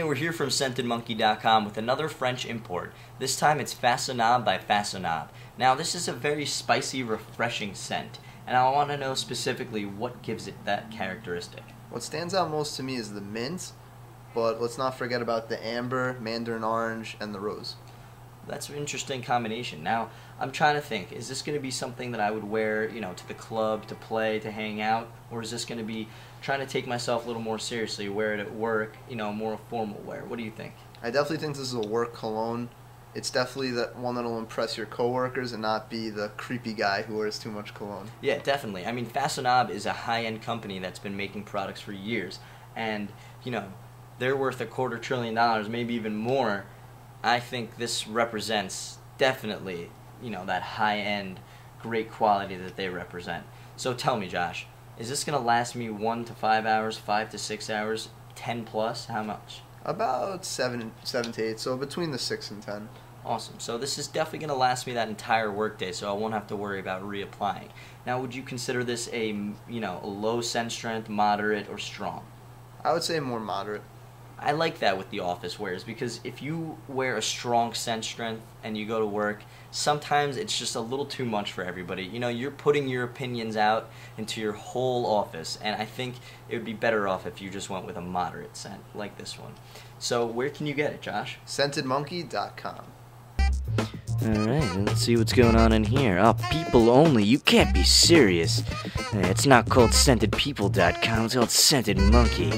here from ScentedMonkey.com with another French import. This time it's Façonnable by Façonnable. Now, this is a very spicy, refreshing scent, and I want to know specifically what gives it that characteristic. What stands out most to me is the mint, but let's not forget about the amber, mandarin orange, and the rose. That's an interesting combination. Now, I'm trying to think, is this going to be something that I would wear, you know, to the club, to play, to hang out? Or is this going to be trying to take myself a little more seriously, wear it at work, you know, more formal wear? What do you think? I definitely think this is a work cologne. It's definitely the one that'll impress your coworkers and not be the creepy guy who wears too much cologne. Yeah, definitely. I mean, Façonnable is a high-end company that's been making products for years, and you know, they're worth a quarter trillion dollars, maybe even more. I think this represents definitely, you know, that high-end, great quality that they represent. So tell me, Josh, is this gonna last me one to five hours, five to six hours, ten plus? How much? About seven, seven to eight, so between the six and ten. Awesome. So this is definitely going to last me that entire workday, so I won't have to worry about reapplying. Now, would you consider this a you know a low scent strength, moderate, or strong? I would say more moderate. I like that with the office wears because if you wear a strong scent strength and you go to work, sometimes it's just a little too much for everybody. You know, you're putting your opinions out into your whole office, and I think it would be better off if you just went with a moderate scent like this one. So, where can you get it, Josh? ScentedMonkey.com. Alright, let's see what's going on in here. Oh, people only. You can't be serious. It's not called scentedpeople.com, it's called Scented Monkey.